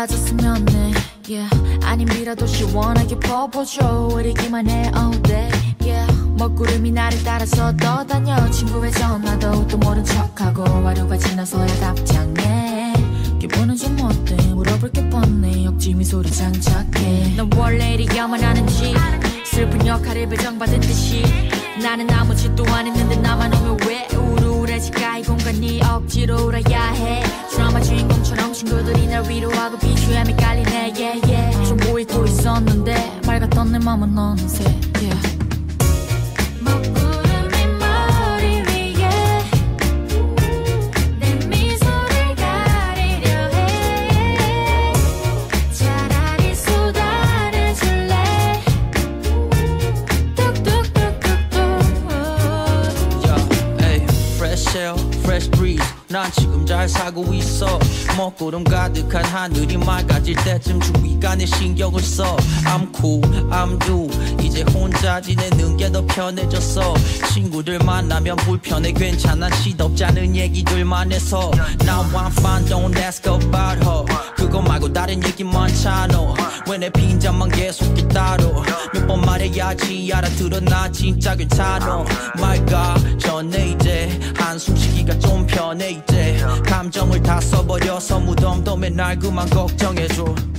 달라졌으면 해. Yeah. 아님이라도 시원하게 퍼보죠 우리기만 해. All day yeah. 먹구름이 나를 따라서 떠다녀. 친구의 전화도 또 모른 척하고 하루가 지나서야 답장해. 기분은 좀 어때? 물어볼 게 뻔해. 억지 미소리 장착해. 넌 원래 이리 야만 하는지 슬픈 역할을 배정받은 듯이 나는 아무 짓도 안 했는데 나만 오면 왜 우울해질까 이 공간이 억지로 울어야 해. 드라마 주인공처럼 친구들이 날 위로하고 비주함이 깔리네. Yeah, yeah. 좀 보이고 있었는데 맑았던 내 맘은 어느새 yeah. 먹 fresh breeze. 난 지금 잘 사고 있어. 먹구름 가득한 하늘이 맑아질 때쯤 주위가 내 신경을 써. I'm cool, I'm do. 이제 혼자 지내는 게 더 편해졌어. 친구들 만나면 불편해 괜찮아 시덥지 않은 얘기들만 해서. Now I'm fine, don't ask about her. 그거 말고 다른 얘기 많잖아. 왜 내 빈잔만 계속 따로 몇 번 말해야지 알아들어 나 진짜 괜찮아 My God 전에 이제 한 숨 쉬기가 좀 편해 이제. 감정을 다 써버려서 무덤덤에 날 그만 걱정해줘